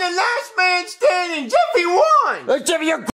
the last man standing. Jeffy won. Uh, Jeffy, you're